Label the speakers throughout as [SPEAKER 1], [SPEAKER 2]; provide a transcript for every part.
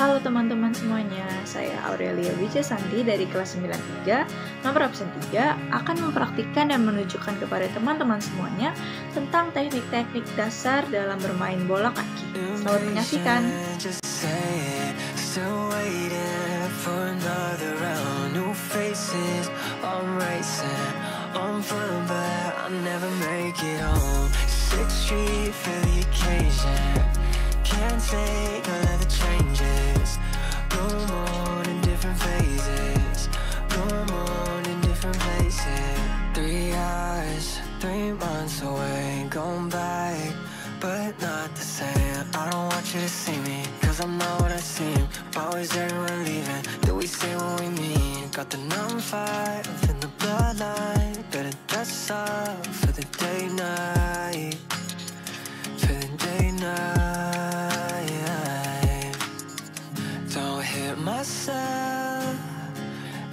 [SPEAKER 1] Halo teman-teman semuanya, saya Aurelia Wijasandi dari kelas 93, nomor absen 3, akan mempraktikkan dan menunjukkan kepada teman-teman semuanya tentang teknik-teknik dasar dalam bermain bola kaki. Selamat menyaksikan.
[SPEAKER 2] Can't take changes. Cause I'm not what I seem. Always everyone leaving, do we say what we mean? Got the number five in the bloodline, better dress up for the day night. For the day night. Don't hit myself.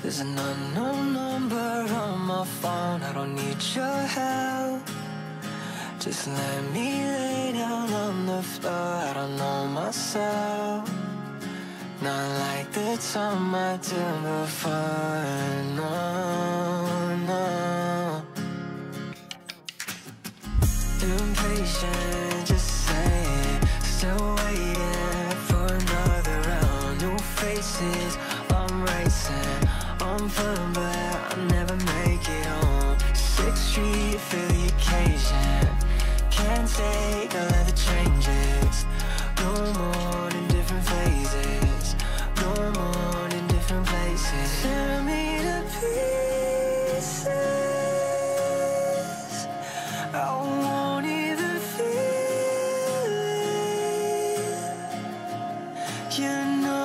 [SPEAKER 2] There's an unknown number on my phone. I don't need your help. Just let me lay down on the floor. I don't know myself. Not like the time I did before. No, no. Impatient, just saying. Still waiting for another round. New faces, I'm racing. I'm feeling but I never make it home. Sixth Street, feel the occasion. You know